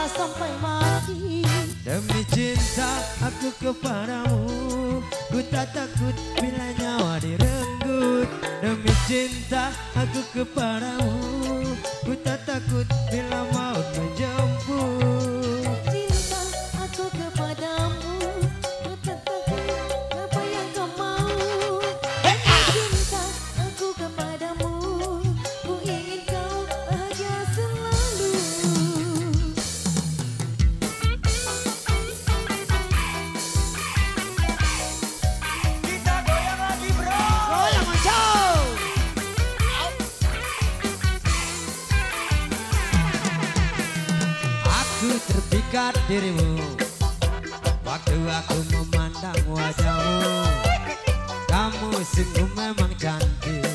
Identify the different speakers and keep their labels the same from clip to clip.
Speaker 1: rela sampai mati.
Speaker 2: Demi cinta aku kepadamu Ku tak takut bila nyawa direnggut. Demi cinta aku kepadamu Ku tak takut bila maut menjemput terpikat dirimu. Waktu aku memandang wajahmu Kamu sungguh memang cantik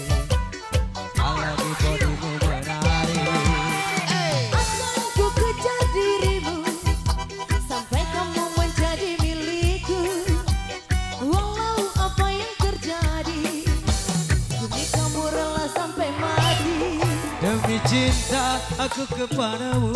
Speaker 2: cinta aku kepadamu.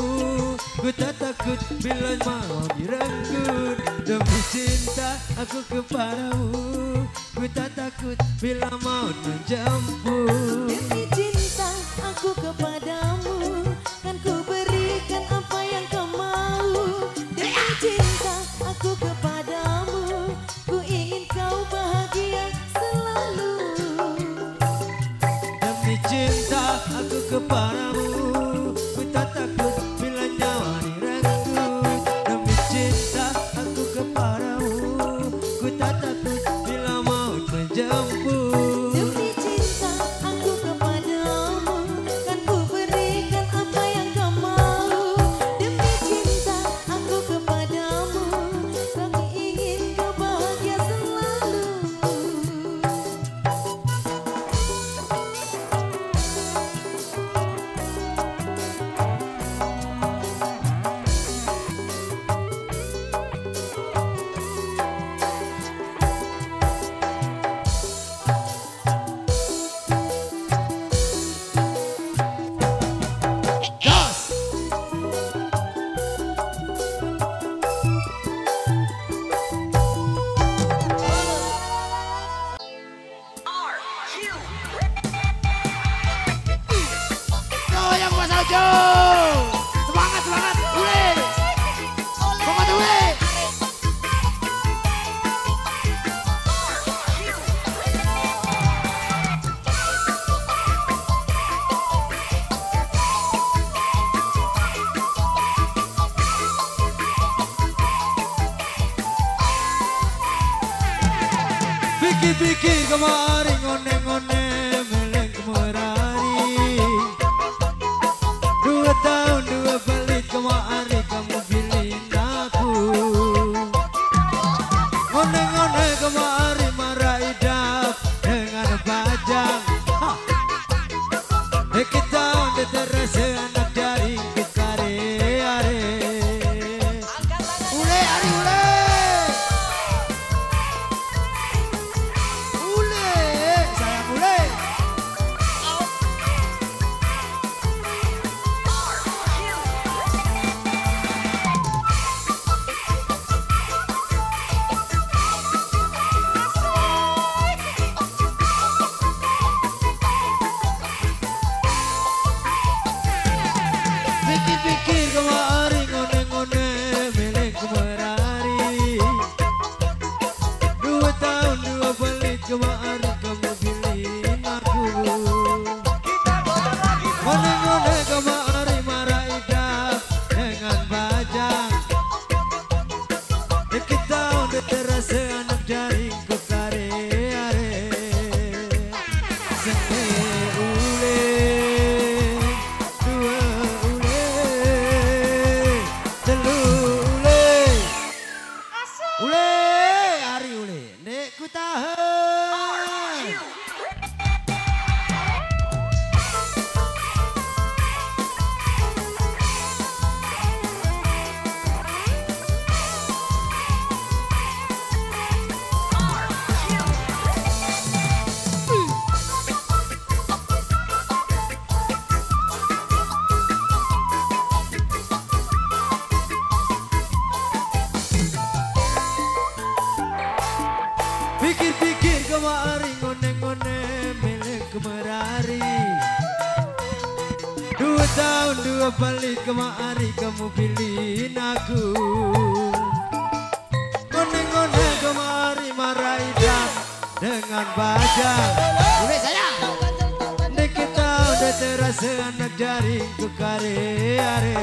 Speaker 2: Ku tak takut bila mau direnggut. Demi cinta aku kepadamu. Ku tak takut bila maut menjemput.
Speaker 1: Demi cinta aku kepadamu. Kan ku berikan apa yang kau mau. Demi cinta aku kepadamu. Ku ingin kau bahagia selalu.
Speaker 2: Demi cinta aku kepadamu
Speaker 3: Goyang Mas Ojo. Semangat semangat. Ule. Semangat ule.
Speaker 2: Pikir-pikir kemari ngone-ngone Nikolai. Pikir-pikir kemari ngone-ngone
Speaker 3: milik
Speaker 2: kemerari. Dua tahun dua balik kemari kamu pilihin aku. Ngone-ngone kemari marahi dan dengan bajak
Speaker 3: Boleh saya.
Speaker 2: Nikita udah terasa anak jaring ke kare-are